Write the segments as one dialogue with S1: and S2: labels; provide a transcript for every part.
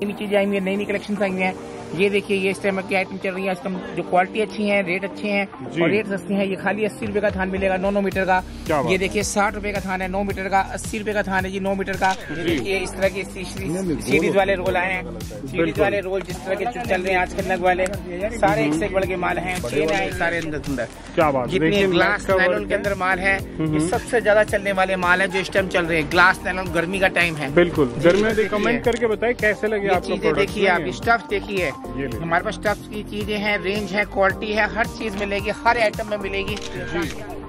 S1: चीज़ें आएँगी नई नई कलेक्शन आएँगे ये देखिए ये इस टाइम की आइटम चल रही है। इसका जो क्वालिटी अच्छी है रेट अच्छे हैं
S2: जी।
S1: और रेट सस्ती है। ये खाली अस्सी रुपए का थान मिलेगा नौ नौ मीटर का। ये देखिए साठ रुपए का थान है नौ मीटर का अस्सी रुपए का थान है जी नौ मीटर का। ये देखिए इस तरह के सीरीज़ वाले रोल आए हैं। सीरीज़ वाले रोल जिस तरह के चल रहे हैं आजकल नग वाले सारे एक से एक बढ़ के माल हैं। चेन है सारे अंदर अंदर। जितने ग्लास
S2: नेट का
S1: अंदर माल है ये सबसे ज़्यादा चलने वाले माल है जो इस टाइम चल रहे हैं। ग्लास नैनोन गर्मी का टाइम है।
S2: बिल्कुल। गर्मी में कमेंट करके बताए कैसे लगे
S1: ये
S2: आपको
S1: देखिए आप स्टफ़ देखिए।
S2: ये।
S1: हमारे पास टफ की चीज़ें हैं रेंज है क्वालिटी है हर चीज़ मिलेगी हर आइटम में मिलेगी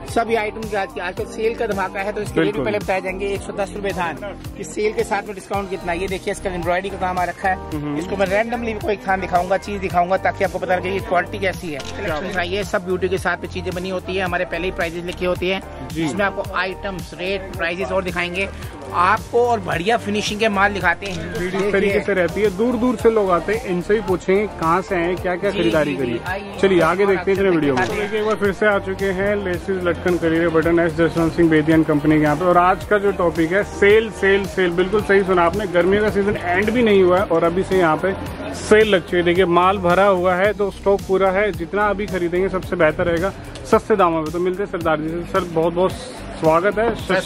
S1: सभी आइटम की आज की आजकल सेल का धमाका है तो इसके रेट भी पहले बताए जाएँगे एक सौ दस रूपए थान इस सेल के साथ में डिस्काउंट कितना है? ये देखिए इसका एम्ब्रॉयडरी का काम आ रखा है। इसको मैं रैंडमली कोई थान दिखाऊँगा चीज़ दिखाऊँगा ताकि आपको पता लगे क्वालिटी कैसी है। ये सब ब्यूटी के साथ में चीज़ें बनी होती है। हमारे पहले ही प्राइजेस लिखी होती है। इसमें आपको आइटम्स रेट प्राइजेस और दिखाएँगे। आपको और बढ़िया फिनिशिंग के माल दिखाते हैं।
S2: इस तरीके से रहती है। दूर दूर से लोग आते हैं इनसे ही पूछेंगे कहाँ से आए क्या क्या खरीदारी
S1: जी,
S2: करी। चलिए आगे देखते हैं वीडियो में। एक बार फिर से आ चुके हैं लेसिस लटकन करिए बटन एस जसवंत सिंह बेदियन कंपनी के यहाँ पे। और आज का जो टॉपिक है सेल सेल सेल बिल्कुल सही सुना आपने गर्मियों का सीज़न एंड भी नहीं हुआ है और अभी से यहाँ पे सेल लग चुकी है। देखिए माल भरा हुआ है तो स्टॉक पूरा है जितना अभी खरीदेंगे सबसे बेहतर रहेगा सस्ते दामों में तो मिलते सरदार जी से। सर बहुत बहुत स्वागत है
S1: सत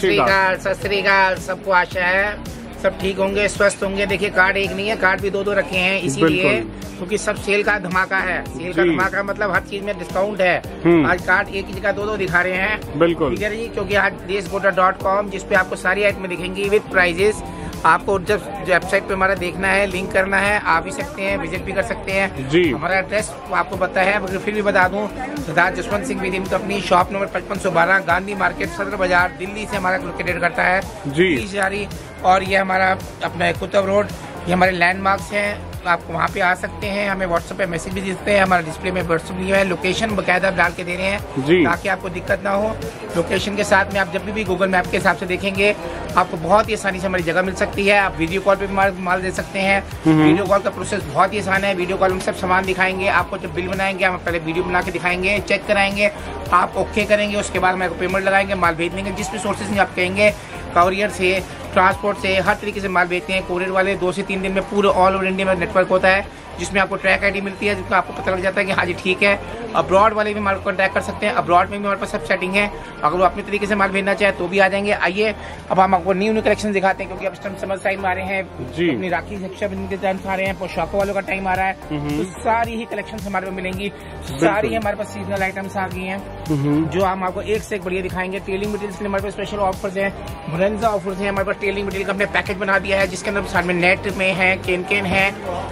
S1: श्रीकाल सबको आशा है। सब ठीक होंगे स्वस्थ होंगे। देखिए कार्ड एक नहीं है कार्ड भी दो दो रखे हैं इसीलिए। क्योंकि सब सेल का धमाका है। सेल का धमाका मतलब हर चीज़ में डिस्काउंट है।
S2: हम्म।
S1: आज कार्ड एक ही जगह दो दो दिखा रहे हैं।
S2: बिल्कुल।
S1: ठीक है जी क्योंकि आज देश डॉट कॉम जिसपे आपको सारी आइटमें दिखेंगी विद प्राइजेस आपको जब वेबसाइट पे हमारा देखना है लिंक करना है आ भी सकते हैं विज़िट भी कर सकते हैं
S2: जी।
S1: हमारा एड्रेस आपको पता है मगर फिर भी बता दूँ सरदार जसवंत सिंह विदिम कंपनी शॉप नंबर पचपन सौ बारह गांधी मार्केट सदर बाज़ार दिल्ली से हमारा लोकेटेड करता है
S2: जी।
S1: जारी और ये हमारा अपना कुतब रोड ये हमारे लैंडमार्क्स हैं आप वहाँ पे आ सकते हैं हमें व्हाट्सएप पे मैसेज भी देते हैं हमारा डिस्प्ले में व्हाट्सएप दिया है लोकेशन बकायदा डाल के दे रहे हैं ताकि आपको दिक्कत ना हो। लोकेशन के साथ में आप जब भी, भी गूगल मैप के हिसाब से देखेंगे आपको बहुत ही आसानी से हमारी जगह मिल सकती है। आप वीडियो कॉल पे भी माल, माल दे सकते हैं। वीडियो कॉल का प्रोसेस बहुत ही आसान है। वीडियो कॉल में सब सामान दिखाएँगे आपको जब बिल बनाएँगे हम पहले वीडियो बना के दिखाएँगे चेक कराएँगे आप ओके करेंगे उसके बाद हमारे पेमेंट लगाएँगे माल भेज देंगे जिस भी सोर्सेज में आप कहेंगे कॉरियर से ट्रांसपोर्ट से हर तरीके से माल बेचते हैं। कोरियर वाले दो से तीन दिन में पूरे ऑल ओवर इंडिया में नेटवर्क होता है जिसमें आपको ट्रैक आईडी मिलती है जिसमें आपको पता लग जाता है कि हाँ जी ठीक है। अब्रॉड वाले भी माल कॉन्टैक्ट कर सकते हैं। अब्रॉड में भी हमारे पास सब सेटिंग है। अगर वो अपने तरीके से माल भेजना चाहे तो भी आ जाएँगे। आइए अब हम आपको न्यू न्यू कलेक्शन दिखाते हैं क्योंकि अब टाइम समझ टाइम आ रहे हैं।
S2: जी।
S1: अपनी राखी रक्षाबंधन के टाइम आ रहे हैं पोशाकों वालों का टाइम आ रहा है। तो सारी ही कलेक्शन हमारे पास मिलेंगी। सारी हमारे पास सीजनल आइटम्स आ गई हैं।
S2: हम्म,
S1: जो हम आपको एक से एक बढ़िया दिखाएँगे। टेलिंग मटेरियल हमारे पास स्पेशल ऑफर्स हैं। भरंजा ऑफर्स हैं हमारे पास। टेलिंग मटेरियल का हमने पैकेज बना दिया है जिसके अंदर साथ में नेट में है केन केन है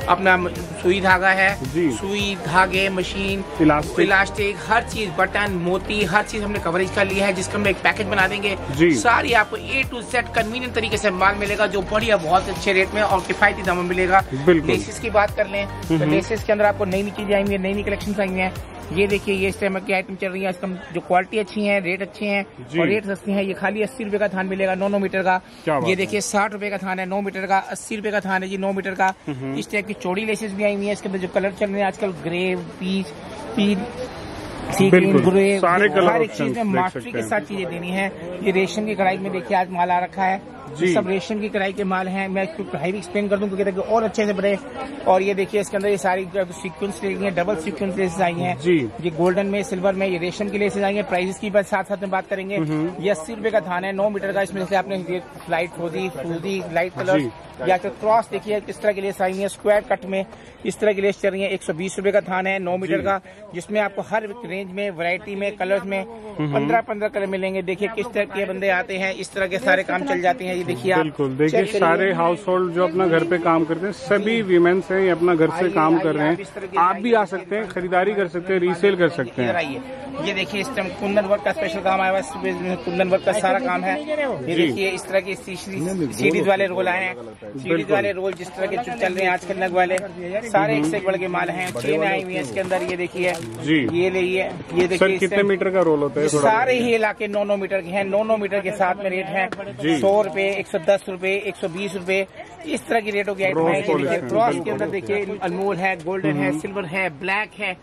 S1: अपना सुई धागा है सुई धागे मशीन
S2: इलास्टिक
S1: इलास्टिक हर चीज़ बटन मोती हर चीज़ हमने कवरेज कर लिया है जिसका हम एक पैकेज बना देंगे। सारी आपको ए टू जेड कन्वीनियंट तरीके से माल मिलेगा जो बढ़िया बहुत अच्छे रेट में और किफायती दामों मिलेगा। लेसिस की बात कर लें तो लेसिस के अंदर आपको नई नई चीज़ें है नई नई कलेक्शन है ये देखिए ये इस टाइम की आइटम चल रही है। इसका जो क्वालिटी अच्छी है रेट अच्छे हैं। और रेट सस्ती है। ये खाली अस्सी रुपए का थान मिलेगा नौ नौ मीटर का। ये। देखिए साठ रुपए का थान है नौ मीटर का अस्सी रुपए का थान है जी नौ मीटर का। इस टाइप की चौड़ी लेसेस भी आई हुई है। इसके अंदर जो कलर चल रहे हैं आजकल ग्रे पीच पीच सी
S2: सारे colour
S1: हर एक चीज़ में मास्टरी के साथ चीज़ें देनी है। ये रेशम की कढ़ाई में देखिए आज माल आ रखा है।
S2: जी।
S1: ये सब रेशम की कढ़ाई के माल हैं। मैं इसको कढ़ाई भी एक्सप्लेन कर दूँ क्योंकि ताकि और अच्छे से बढ़े और ये देखिए इसके अंदर ये सारी सीक्वेंस लेनी है डबल सीक्वेंस लेसेस आई हैं।
S2: जी।
S1: ये गोल्डन में सिल्वर में ये रेशम की लेसेस आई हैं। प्राइसेस की बात साथ साथ में बात करेंगे। ये अस्सी रुपए का थान है नौ मीटर का। इसमें जैसे आपने लाइट फ्रोजी फ्रूजी लाइट कलर या फिर क्रॉस देखिए किस तरह की लेस आई है। स्क्वायर कट में इस तरह की लेस चल रही है। एक सौ बीस रुपये का थान है नौ मीटर का जिसमें आपको हर रेंज में वैरायटी में कलर्स में पंद्रह पंद्रह कलर मिलेंगे। देखिए किस तरह के बंदे आते हैं इस तरह के सारे काम चल जाते हैं। ये देखिए आप
S2: बिल्कुल देखिए सारे हाउस होल्ड जो अपना घर पे काम करते हैं सभी वीमेन्स हैं ये अपना घर से काम कर रहे हैं। आप भी आ सकते हैं खरीदारी कर सकते हैं रीसेल कर सकते हैं।
S1: आइए ये देखिए इस टाइम कुंदन वर्क का स्पेशल काम आया हुआ है कुंदन वर्क का सारा काम है। ये देखिए इस तरह के सीरीज़ वाले रोल आए हैं। सीरीज़ वाले रोल जिस तरह के चल रहे हैं आजकल नग वाले सारे एक से एक बढ़ के माल हैं। चेन आई हुई है इसके अंदर ये देखिए। ये ले ये देखिए ये
S2: सर
S1: देखिए
S2: कितने मीटर का रोल होता है?
S1: सारे ही इलाके नौ नौ मीटर के हैं। नौ नौ मीटर के साथ में रेट है। सौ रुपये एक सौ दस रुपये एक सौ बीस रुपये इस तरह की रेटों की आइटम है। क्रॉस के अंदर देखिए अनमोल है गोल्डन है सिल्वर है ब्लैक है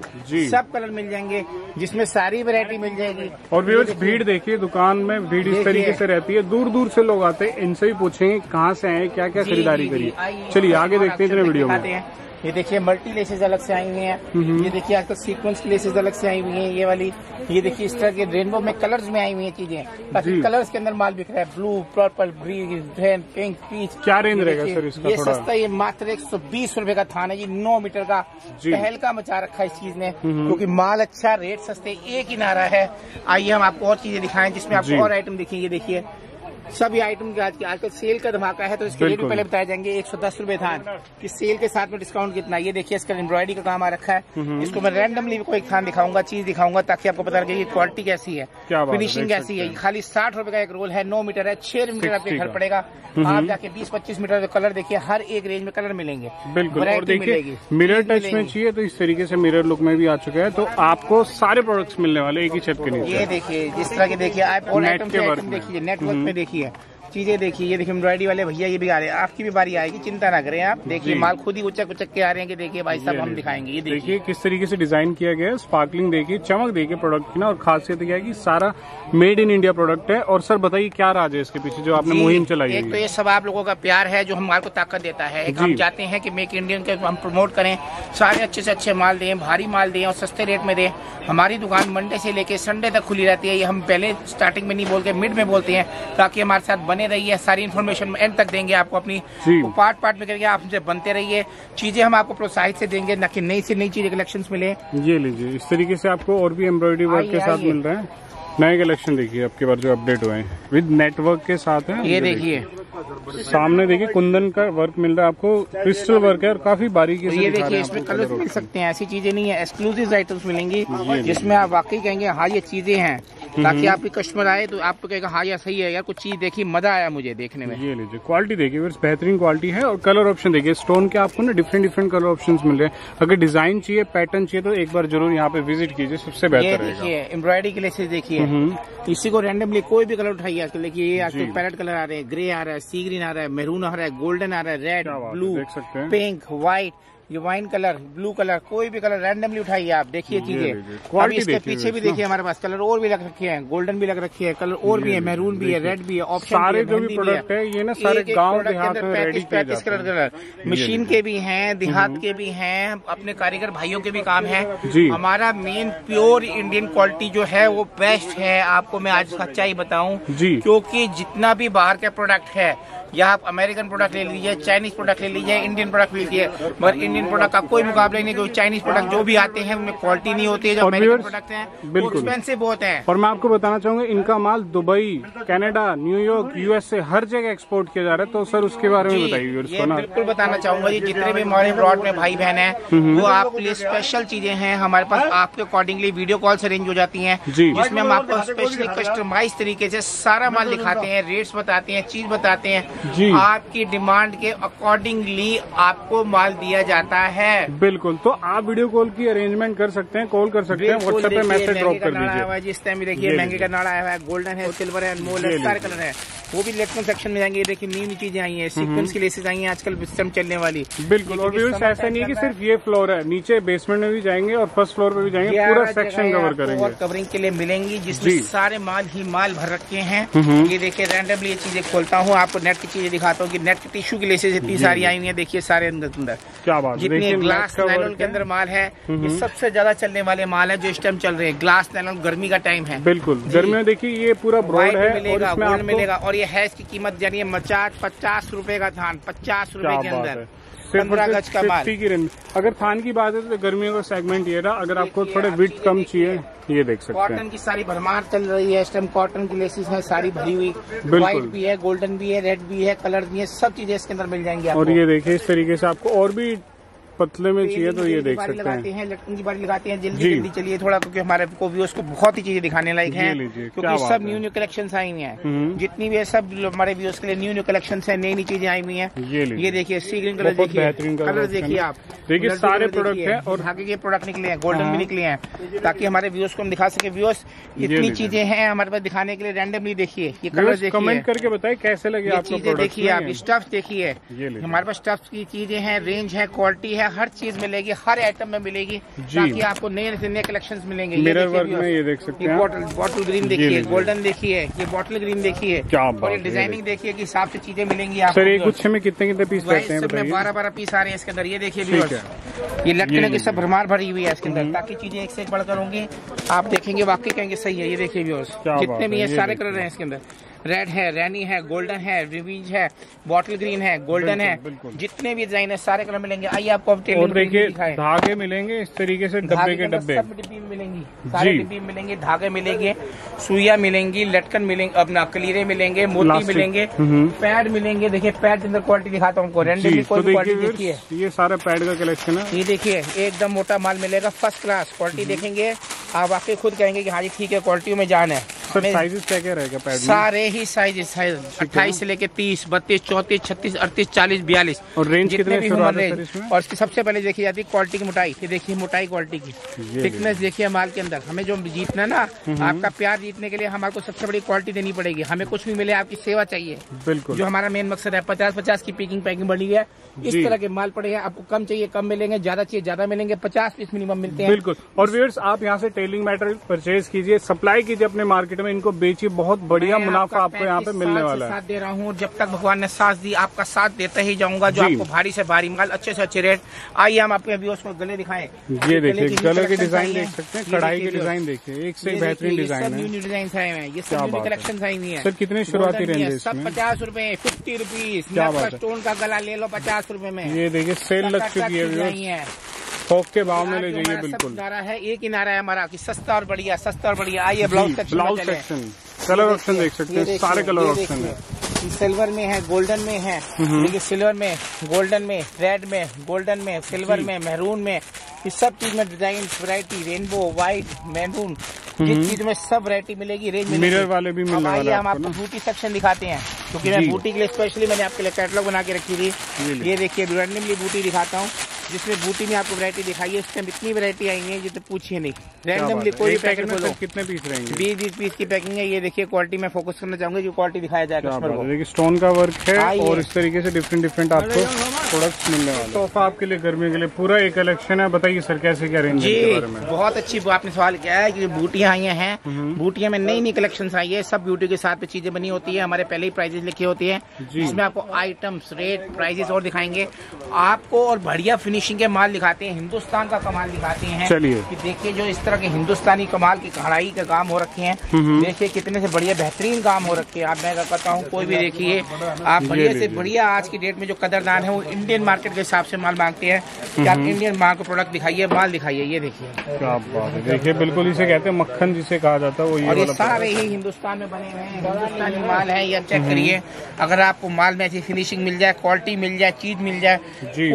S1: सब कलर मिल जाएँगे जिसमें सारी वैरायटी मिल जाएगी।
S2: और व्यूअर्स भीड़ देखिए दुकान में भीड़ इस तरीके से रहती है। दूर दूर से लोग आते हैं इनसे भी पूछेंगे कहाँ से आए क्या क्या खरीदारी करिए चलिए आगे देखते हैं इतने वीडियो में।
S1: ये देखिए मल्टी लेसेस अलग से आई हुई हैं। ये देखिए आजकल सीक्वेंस की लेसेस अलग से आई हुई हैं ये वाली। ये देखिए इस तरह के रेनबो में कलर्स में आई हुई हैं चीज़ें।
S2: जी।
S1: कलर्स के अंदर माल बिक रहा है। Blue purple green green pink peach
S2: क्या रेंज रहेगा सर इसका
S1: ये सस्ता ये मात्र एक सौ बीस रुपये का थान है जी। नौ मीटर का। तहलका मचा रखा है इस चीज़ ने। क्योंकि माल अच्छा रेट सस्ते एक ही नारा है। आइए हम आपको और चीज़ें दिखाएँ जिसमें। आपको और आइटम देखिए ये देखिए सभी आइटम के आज के आजकल सेल का धमाका है तो इसके रेट भी पहले बताए जाएँगे एक सौ दस रुपये थान की सेल के साथ में डिस्काउंट कितना। ये देखिए इसका एम्ब्रॉयडरी का काम आ रखा है। इसको मैं रैंडमली कोई थान दिखाऊँगा चीज़ दिखाऊँगा ताकि आपको पता लगे कि क्वालिटी कैसी है। फिनिशिंग कैसी है। खाली साठ रुपये का एक रोल है नौ मीटर है छह मीटर आपके घर पड़ेगा। आप जाके बीस पच्चीस मीटर कलर देखिए हर एक रेंज में कलर मिलेंगे।
S2: बिल्कुल और देखिए मिरर टच में चाहिए तो इस तरीके से मिरर लुक में भी आ चुका है तो आपको सारे प्रोडक्ट्स मिलने वाले एक ही छत के
S1: ये
S2: नीचे
S1: देखिए जिस तरह के देखिए आप और आइटम। देखिए नेटवर्क में देखिए। here. चीज़ें देखिए ये देखिए एम्ब्रॉयडरी वाले भैया ये भी आ रहे हैं। आपकी भी बारी आएगी चिंता ना करें आप। देखिए माल खुद ही उचक उचक के आ रहे हैं कि देखिए भाई साहब हम दिखाएँगे ये देखिए
S2: किस तरीके से डिज़ाइन किया गया है स्पार्कलिंग देखिए चमक देखिए प्रोडक्ट की ना और खासियत क्या है कि सारा मेड इन इंडिया प्रोडक्ट है। और सर बताइए क्या राज है इसके पीछे जो आपने मुहिम चलाई
S1: एक तो ये सब आप लोगों का प्यार है जो हमारे को ताकत देता है। हम चाहते हैं कि मेक इंडियन के हम प्रमोट करें सारे अच्छे से अच्छे माल दें भारी माल दें और सस्ते रेट में दें। हमारी दुकान मंडे से लेके संडे तक खुली रहती है ये हम पहले स्टार्टिंग में नहीं बोलते मिड में बोलते हैं ताकि हमारे साथ बने रहिए सारी इन्फॉर्मेशन एंड तक देंगे आपको अपनी पार्ट पार्ट में करके आप हमसे बनते रहिए चीज़ें हम आपको प्रोत्साहित से देंगे न कि नई से नई चीज़ें कलेक्शन मिले।
S2: ये लीजिए। इस तरीके से आपको और भी एम्ब्रॉयडरी वर्क के साथ। मिल रहे हैं। नए कलेक्शन देखिए आपके बार जो अपडेट हुए हैं। विद नेटवर्क के साथ है
S1: ये देखिए।
S2: सामने देखिए कुंदन का वर्क मिल रहा है आपको। क्रिस्टल वर्क है और काफ़ी बारीकी
S1: तो
S2: से
S1: ये देखिए इसमें कलर मिल सकते हैं ऐसी चीज़ें नहीं है एक्सक्लूसिव आइटम्स मिलेंगी। जिसमें आप वाकई कहेंगे हाँ ये चीज़ें हैं। ताकि आपके कस्टमर आए तो आपको कहेगा हाँ यार सही है यार कुछ चीज़ देखी मज़ा आया मुझे देखने में।
S2: ये लीजिए क्वालिटी देखिए बेहतरीन क्वालिटी है और कलर ऑप्शन देखिए स्टोन के आपको ना डिफरेंट डिफरेंट कलर ऑप्शन मिल रहे हैं। अगर डिज़ाइन चाहिए पैटर्न चाहिए तो एक बार ज़रूर यहाँ पे विज़िट कीजिए सबसे बेहतर
S1: देखिए एम्ब्रॉयडरी के लिए देखिए।
S2: हम्म,
S1: इसी को रैंडमली कोई भी कलर उठाइए आजकल देखिए ये
S2: जी।
S1: आजकल पैरेट कलर आ रहे हैं ग्रे आ रहा है सी ग्रीन आ रहा है मेरून आ रहा है गोल्डन आ रहा है रेड ब्लू। पिंक व्हाइट ये वाइन कलर ब्लू कलर कोई भी कलर रैंडमली उठाइए आप देखिए चीज़ें। अब इसके पीछे भी। देखिए हमारे पास कलर और भी लग रखे हैं गोल्डन भी लग रखी है कलर और भी है मेरून भी है रेड भी है ऑप्शन
S2: सारे जो भी प्रोडक्ट है। ये ना सारे गाँव
S1: पैंतीस कलर कलर मशीन के भी हैं देहात के भी हैं अपने कारीगर भाइयों के भी काम है। हमारा मेन प्योर इंडियन क्वालिटी जो है वो बेस्ट है। आपको मैं आज सच्चाई बताऊँ। क्योंकि जितना भी बाहर का प्रोडक्ट है या आप अमेरिकन प्रोडक्ट ले लीजिए चाइनीज़ प्रोडक्ट ले लीजिए इंडियन प्रोडक्ट ले लीजिए मगर इंडियन प्रोडक्ट का कोई मुकाबला नहीं क्योंकि चाइनीज़ प्रोडक्ट जो भी आते हैं उनमें क्वालिटी नहीं होती है जो अमेरिकन प्रोडक्ट हैं वो। एक्सपेंसिव बहुत हैं।
S2: और मैं आपको बताना चाहूँगा इनका माल Dubai Canada New York USA हर जगह एक्सपोर्ट किया जा रहा है तो सर उसके बारे में बताइए
S1: बिल्कुल बताना चाहूँगा जी जितने भी हमारे ब्रॉड में भाई बहन है वो आपके लिए स्पेशल चीज़ें हैं हमारे पास आपके अकॉर्डिंगली वीडियो कॉल्स अरेंज हो जाती है जिसमें हम आपको स्पेशली कस्टमाइज तरीके से सारा माल दिखाते हैं रेट्स बताते हैं चीज़ बताते हैं
S2: जी।
S1: आपकी डिमांड के अकॉर्डिंगली आपको माल दिया जाता है।
S2: बिल्कुल तो आप वीडियो कॉल की अरेंजमेंट कर सकते हैं कॉल कर सकते हैं व्हाट्सएप पे मैसेज ड्रॉप कर दीजिए।
S1: जिस टाइम देखिए महँगे का नाड़ा आया हुआ है गोल्डन है सिल्वर है अनमोल है सारे कलर है। वो भी इलेक्ट्रॉन सेक्शन में जाएँगे देखिए न्यू न्यू चीज़ें आई हैं सीक्वेंस की लेसेस आई हैं आजकल सिस्टम चलने वाली।
S2: बिल्कुल और व्यूअर्स ऐसा नहीं है कि सिर्फ़ ये फ्लोर है नीचे बेसमेंट में भी जाएँगे और फ़र्स्ट फ्लोर पे भी जाएँगे पूरा सेक्शन कवर करेंगे।
S1: और कवरिंग के लिए मिलेंगी जिसमें सारे माल ही माल भर रखे हैं। ये देखिए रैंडमली ये चीज़ें खोलता हूँ आपको नेट की चीज़ें दिखाता हूँ कि नेट की टिश्यू की लेसेस इतनी सारी आई हुई हैं देखिए सारे अंदर अंदर।
S2: क्या बात है
S1: जितने ग्लास
S2: नेट का
S1: अंदर माल है ये सबसे ज़्यादा चलने वाले माल है जो इस टाइम चल रहे हैं। ग्लास नैनोन गर्मी का टाइम है।
S2: बिल्कुल गर्मी में देखिए ये पूरा ब्रॉड है
S1: मिलेगा और ये है इसकी कीमत जानिए मचाट पचास रूपए का थान पचास रूपए के अंदर। पंद्रह गज का माल।
S2: की रेंज अगर थान की बात है तो गर्मियों का सेगमेंट ये रहा। अगर आपको थोड़े विथ कम चाहिए ये देख सकते हैं।
S1: कॉटन की सारी भरमार चल रही है इस टाइम कॉटन की लेसिस है सारी भरी हुई। व्हाइट भी है गोल्डन भी है रेड भी है कलर भी है सब चीज़ें इसके अंदर मिल जाएँगी
S2: और ये देखिए इस तरीके से आपको और भी पतले में चाहिए तो ये देख सकते हैं।
S1: हैं लटकन की बारी लगाते हैं जल्दी जल्दी चलिए थोड़ा क्योंकि हमारे को व्यूअर्स को बहुत ही चीज़ें दिखाने लायक हैं क्योंकि सब न्यू न्यू कलेक्शन आई हुई हैं।
S2: हम्म।
S1: जितनी भी है सब हमारे व्यूअर्स के लिए न्यू न्यू कलेक्शन है नई नई चीज़ें आई हुई हैं।
S2: ये।
S1: देखिए सी ग्रीन कलर देखिए। कलर देखिए आप।
S2: देखिए, सारे
S1: प्रोडक्ट
S2: है हैं और-
S1: धागे के प्रोडक्ट निकले हैं गोल्डन
S2: हाँ।
S1: भी निकले हैं ताकि हमारे व्यूअर्स को हम दिखा सके। व्यूअर्स इतनी चीज़ें हैं हमारे पास दिखाने के लिए रैंडमली देखिए ये कलर देखिए।
S2: कमेंट करके बताए कैसे लगे
S1: ये
S2: आपको
S1: चीज़ें देखिए आप स्टफ़ देखिए। हमारे पास स्टफ़ की चीज़ें हैं रेंज है क्वालिटी है हर चीज़ मिलेगी हर आइटम में मिलेगी। ताकि आपको नए से नए कलेक्शन मिलेंगे। ये
S2: मिरर वर्क में ये देख सकते हैं
S1: बॉटल बॉटल ग्रीन देखिए। गोल्डन देखिए ये बॉटल ग्रीन देखिए।
S2: क्या
S1: और ये डिज़ाइनिंग देखिए कि हिसाब से चीज़ें मिलेंगी आपको
S2: सर
S1: viewers।
S2: गुच्छे में कितने कितने पीस रहते हैं
S1: बारह बारह पीस आ रहे हैं इसके अंदर ये देखिए ये
S2: ये
S1: लटकने की सब भरमार भरी हुई है इसके अंदर ताकि चीज़ें एक से एक बढ़कर होंगी। आप देखेंगे वाकई कहेंगे सही है ये देखिए व्यूअर्स जितने भी
S2: है
S1: सारे कलर हैं इसके अंदर। रेड है रैनी है गोल्डन है रिवीज है बॉटल ग्रीन है गोल्डन है। जितने भी डिज़ाइन है सारे कलर मिलेंगे। आइए आपको
S2: और देखिए धागे मिलेंगे इस तरीके से डब्बे के डब्बे।
S1: सब डिब्बी मिलेंगी सारे डिब्बी मिलेंगे धागे मिलेंगे सुइया मिलेंगी लटकन मिलेंगे अपना कलीरे मिलेंगे मोती मिलेंगे। पैड मिलेंगे। देखिए पैड के अंदर क्वालिटी दिखाता हूँ कोई
S2: तो
S1: क्वालिटी देखिए
S2: ये सारा पैड का कलेक्शन है।
S1: ये देखिए एकदम मोटा माल मिलेगा फ़र्स्ट क्लास क्वालिटी देखेंगे आप वाकई खुद कहेंगे कि हाँ जी ठीक है क्वालिटी में जान है।
S2: सर साइजेस क्या क्या रहेगा पैड
S1: सारे ही साइज़ साइज़ अट्ठाईस से लेके तीस बत्तीस चौतीस छत्तीस अड़तीस चालीस बयालीस।
S2: और रेंज
S1: जितने
S2: कितने
S1: भी ह्यूमन रेंज और इसकी सबसे पहले देखी जाती है क्वालिटी की मोटाई। ये देखिए मोटाई क्वालिटी की। थिकनेस देखिए। माल के अंदर। हमें जो जीतना ना आपका प्यार जीतने के लिए हमारे को सबसे बड़ी क्वालिटी देनी पड़ेगी। हमें कुछ भी मिले आपकी सेवा चाहिए।
S2: बिल्कुल।
S1: जो हमारा मेन मकसद है पचास पचास की पैकिंग पैकिंग बनी है। इस तरह के माल पड़े हैं। आपको कम चाहिए कम मिलेंगे ज़्यादा चाहिए ज़्यादा मिलेंगे। पचास पीस मिनिमम मिलते हैं।
S2: बिल्कुल। और व्यूअर्स आप यहाँ से टेलिंग मेटेरियल परचेज कीजिए। सप्लाई कीजिए अपने मार्केट में इनको बेचिए बहुत बढ़िया मुनाफा
S1: आपको
S2: यहाँ पे मिलने वाला है।
S1: साथ दे रहा हूँ। जब तक भगवान ने साथ दी आपका साथ देता ही जाऊँगा जो आपको भारी से भारी माल अच्छे से अच्छे रेट। आइए हम आपके व्यूअर्स को गले दिखाए।
S2: ये देखिए गले की डिज़ाइन देख सकते हैं कढ़ाई की डिज़ाइन देखिए एक से बेहतरीन डिज़ाइन है।
S1: डिज़ाइन आए हैं। ये सब। कलेक्शन आई हुई है।
S2: सर, कितने शुरुआती
S1: भी है, सब पचास रूपए फिफ्टी रुपीज़। स्टोन का गला ले लो पचास रूपए में।
S2: ये देखिए सेल लग चुकी है। थोक के भाव में ले जाइए बिल्कुल।
S1: नारा है एक ही नारा है हमारा कि सस्ता और बढ़िया सस्ता और बढ़िया। आइए blouse section
S2: blouse section colour option देख सकते हैं सारे कलर ऑप्शन है।
S1: सिल्वर में है गोल्डन में है। देखिए सिल्वर में गोल्डन में रेड में गोल्डन में सिल्वर में मेहरून में। इस सब चीज़ में design variety rainbow white maroon जिस चीज़ में सब वैरायटी मिलेगी रेंज मिलेगी।
S2: मिरर वाले भी मिलने वाले
S1: हम
S2: आपको
S1: बूटी सेक्शन दिखाते हैं क्योंकि मैं। बूटी के लिए स्पेशली मैंने आपके लिए कैटलॉग बना के रखी थी ये देखिए रैंडमली बूटी दिखाता हूँ। जिसमें बूटी में आपको वैरायटी दिखाई है इसमें इतनी वैरायटी आई है जितने पूछिए नहीं। रैंडमली कोई भी
S2: पैकेट
S1: बोलो
S2: कितने पीस रहेंगे?
S1: बीस बीस पीस की पैकिंग है ये देखिए क्वालिटी में फोकस करना चाहूँगा जो क्वालिटी दिखाया जाए कस्टमर को।
S2: देखिए स्टोन का वर्क है और इस तरीके से डिफरेंट डिफरेंट आपको प्रोडक्ट्स मिलने वाले तोहफा आपके लिए गर्मी के लिए। पूरा एक कलेक्शन है। बताइए सर कैसे क्या रेंज
S1: जी
S2: इनके बारे में?
S1: बहुत अच्छी आपने सवाल किया है कि बूटियाँ आई हैं
S2: हम्म।
S1: बूटियाँ में नई नई कलेक्शन आई है सब ब्यूटी के साथ चीज़ें बनी होती है हमारे पहले ही प्राइजेस लिखी होती है।
S2: जी।
S1: इसमें आपको आइटम्स रेट प्राइजेस और दिखाएँगे। आपको और बढ़िया फिनिशिंग के माल दिखाते हैं हिंदुस्तान का कमाल दिखाते हैं।
S2: चलिए।
S1: कि देखिए जो इस तरह के हिंदुस्तानी कमाल की कढ़ाई के काम हो रखे हैं
S2: हम्म।
S1: देखिए कितने से बढ़िया बेहतरीन काम हो रखे हैं। आप मैं कहता हूँ कोई भी देखिए आप बढ़िया से बढ़िया आज की डेट में जो कदरदान है वो इंडियन मार्केट के हिसाब से माल मांगते हैं। कि आप
S2: हम्म।
S1: इंडियन माल को प्रोडक्ट दिखाइए माल दिखाइए ये देखिए।
S2: क्या बात है। देखिए बिल्कुल इसे कहते हैं मक्खन जिसे कहा जाता है वो ये
S1: और ये सारे ही हिंदुस्तान में बने हुए हैं। हिंदुस्तानी माल है ये चेक करिए। अगर आपको माल में ऐसी फिनिशिंग मिल जाए क्वालिटी मिल जाए चीज़ मिल जाए
S2: जी।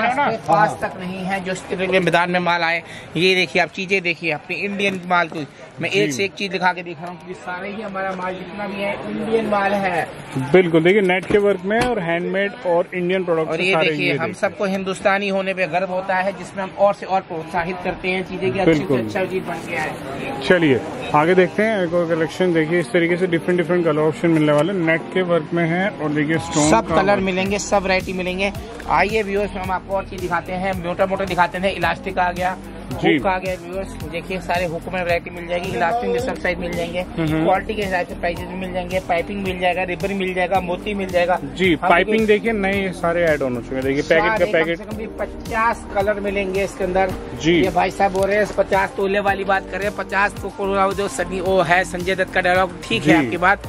S1: वाला पास, पास तक नहीं है जो के मैदान में माल आए। ये देखिए आप चीज़ें देखिए अपने इंडियन माल को मैं एक से एक चीज़ दिखा के दिखा रहा हूँ क्योंकि सारे ही हमारा माल जितना भी है इंडियन माल है।
S2: बिल्कुल देखिए नेट के वर्क में और हैंडमेड और इंडियन प्रोडक्ट
S1: और ये देखिए हम सबको हिंदुस्तानी होने पे गर्व होता है जिसमें हम और से और प्रोत्साहित करते हैं चीज़ें की अच्छी अच्छा चीज़ बन के आए
S2: चलिए। आगे देखते हैं एक और कलेक्शन देखिए इस तरीके से डिफरेंट डिफरेंट कलर ऑप्शन मिलने वाले नेट के वर्क में है और देखिए स्टोन
S1: सब कलर मिलेंगे सब वरायटी मिलेंगे। आइए व्यूअर्स हम आपको और चीज़ दिखाते हैं मोटा मोटा दिखाते हैं इलास्टिक आ गया। हुक आ गया व्यूअर्स देखिए सारे हुक में वैरायटी मिल जाएगी इलास्टिक के सब साइज़ मिल जाएँगे। क्वालिटी के हिसाब से प्राइजेस मिल जाएँगे पाइपिंग मिल जाएगा रिबन मिल जाएगा मोती मिल जाएगा।
S2: जी पाइपिंग
S1: देखिए,
S2: देखिए नए सारे एड ऑन हो चुके हैं। देखिए पैकेट का पैकेट
S1: पचास कलर मिलेंगे इसके अंदर।
S2: जी।
S1: ये भाई साहब बोल रहे हैं पचास तोले वाली बात करें पचास तो जो सनी वो है संजय दत्त का डायलॉग ठीक है आपकी बात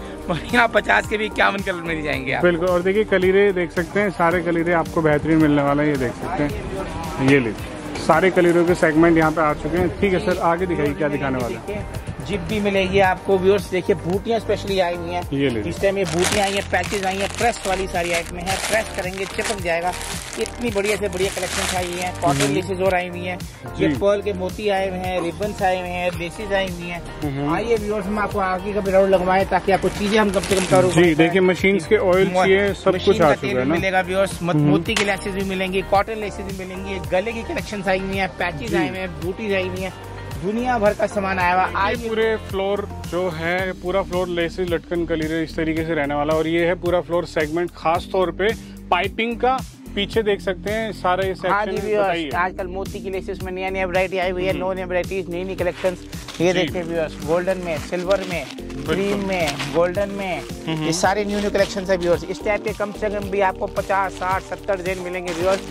S1: यहाँ पचास के भी इक्यावन कलर मिल जाएँगे आप।
S2: बिल्कुल और देखिए कलीरे देख सकते हैं सारे कलीरे आपको बेहतरीन मिलने वाला है ये देख सकते हैं। ये लीजिए सारे कलरों के सेगमेंट यहाँ पे आ चुके हैं। ठीक है, सर, आगे दिखाइए, क्या दिखाने वाला हैं?
S1: जिप भी मिलेगी आपको व्यूअर्स देखिए बूटियाँ स्पेशली आई हुई हैं। इस टाइम ये बूटियाँ आई हैं पैचेज आई हैं प्रेस वाली सारी आइटमें हैं। प्रेस करेंगे चिपक जाएगा। इतनी बढ़िया से बढ़िया कलेक्शन आई हुई है। कॉटन लेसेज और आई हुई है। ये पर्ल के मोती आए हुए हैं रिबन्स आए हुए हैं लेसेज आई हुई हैं।
S2: हम्म।
S1: आइए व्यूअर्स हम आपको आगे का राउंड लगवाएँ ताकि आपको चीज़ें हम कम से कम करो
S2: जी देखिए मशीन के ऑयल चाहिए सब कुछ आ चुका है
S1: मिलेगा व्यूअर्स मोती की लेसेज भी मिलेंगी कॉटन लेसेज भी मिलेंगी गले की कलेक्शन आई हुई है पैचेज आए हुए हैं बूटीज आई हुई हैं। दुनिया भर का सामान आया हुआ। आज
S2: पूरे फ्लोर जो है पूरा फ्लोर लेसे लटकन कलीरे इस तरीके से रहने वाला। और ये है पूरा फ्लोर सेगमेंट खास तौर पे पाइपिंग का पीछे देख सकते हैं सारे
S1: हाँ
S2: सेक्शन
S1: आजकल मोती की लेसेस में नया नया वरायटी आई हुई है नो नई वरायटी नई नई कलेक्शन ये
S2: देखते
S1: देखिए गोल्डन में सिल्वर में क्रीम में गोल्डन में ये सारे न्यू न्यू कलेक्शन है व्यूअर्स इस टाइप के कम से कम भी आपको 50 60 70 डिज़ाइन मिलेंगे व्यूअर्स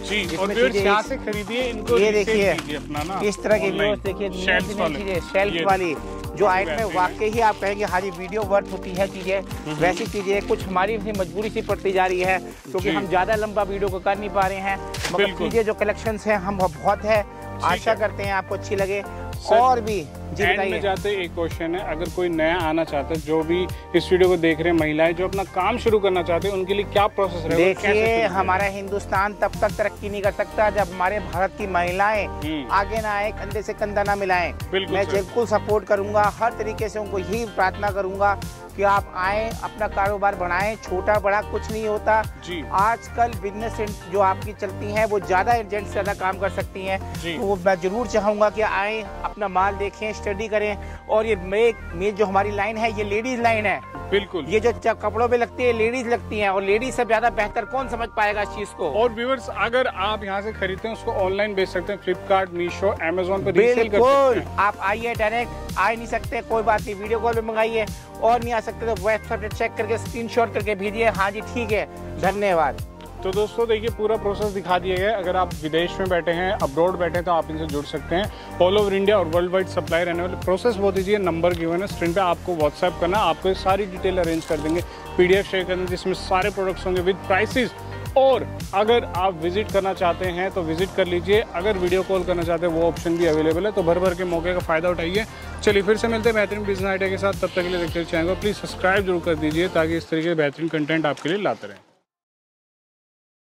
S2: खरीदिए
S1: ये देखिए इस तरह के व्यूअर्स देखिए नई
S2: वाले।
S1: चीज़ें शेल्फ वाली जो आइटम। वाकई ही आप कहेंगे हाँ जी वीडियो वर्थ होती है चीज़ें वैसी चीज़ें कुछ हमारी भी मजबूरी सी पड़ती जा रही है क्योंकि हम ज़्यादा लंबा वीडियो को कर नहीं पा रहे हैं। मगर चीज़ें जो कलेक्शन है हम बहुत है आशा करते हैं आपको अच्छी लगे। और भी जी
S2: एंड में जाते एक क्वेश्चन है अगर कोई नया आना चाहता है जो भी इस वीडियो को देख रहे हैं महिलाएँ जो अपना काम शुरू करना चाहते हैं उनके लिए क्या प्रोसेस रहेगा?
S1: देखिए हमारा हिंदुस्तान तब तक तरक्की नहीं कर सकता जब हमारे भारत की महिलाएँ
S2: हम्म।
S1: आगे ना आए कंधे से कंधा ना मिलाएँ। मैं बिल्कुल सपोर्ट करूँगा हर तरीके से उनको यही प्रार्थना करूँगा कि आप आए अपना कारोबार बढ़ाएँ छोटा बड़ा कुछ नहीं होता।
S2: जी।
S1: आजकल बिज़नेस जो आपकी चलती हैं वो ज़्यादा एजेंट से ज़्यादा काम कर सकती हैं। तो वो मैं ज़रूर चाहूँगा कि आए अपना माल देखें स्टडी करें। और ये मेक मे जो हमारी लाइन है ये लेडीज़ लाइन है।
S2: बिल्कुल।
S1: ये जो कपड़ों पे लगती है लेडीज़ लगती हैं और लेडीज़ से ज़्यादा बेहतर कौन समझ पाएगा इस चीज़ को?
S2: और व्यूवर्स अगर आप यहाँ से खरीदते हैं उसको ऑनलाइन बेच सकते हैं फ्लिपकार्ट मीशो एमेजोन पर रीसेल कर
S1: बिल्कुल।
S2: सकते हैं।
S1: आप आइए डायरेक्ट आ नहीं सकते कोई बात नहीं वीडियो कॉल पे मंगाइए और नहीं आ सकते तो वेबसाइट चेक करके स्क्रीन करके भेजिए। हाँ जी ठीक है धन्यवाद।
S2: तो दोस्तों, देखिए, पूरा प्रोसेस दिखा दिया गया है। अगर आप विदेश में बैठे हैं अब्रॉड बैठे हैं तो आप इनसे जुड़ सकते हैं। ऑल ओवर इंडिया और वर्ल्ड वाइड सप्लाई रहने वाले प्रोसेस बहुत दीजिए नंबर गिवन है स्क्रीन पे आपको व्हाट्सएप करना, आपको सारी डिटेल अरेंज कर देंगे। पीडीएफ शेयर करना, जिसमें सारे प्रोडक्ट्स होंगे विद प्राइसेस और अगर आप विज़िट करना चाहते हैं तो विज़िट कर लीजिए। अगर वीडियो कॉल करना चाहते हैं, वो ऑप्शन भी अवेलेबल है। तो भर भर के मौके का फ़ायदा उठाइए। चलिए, फिर से मिलते हैं बेहतरीन बिज़नेस आइडिया के साथ। तब तक के लिए देखते चैनल को प्लीज़ सब्सक्राइब ज़रूर कर दीजिए, ताकि इस तरीके के बेहतरीन कंटेंट आपके लिए लाते रहें।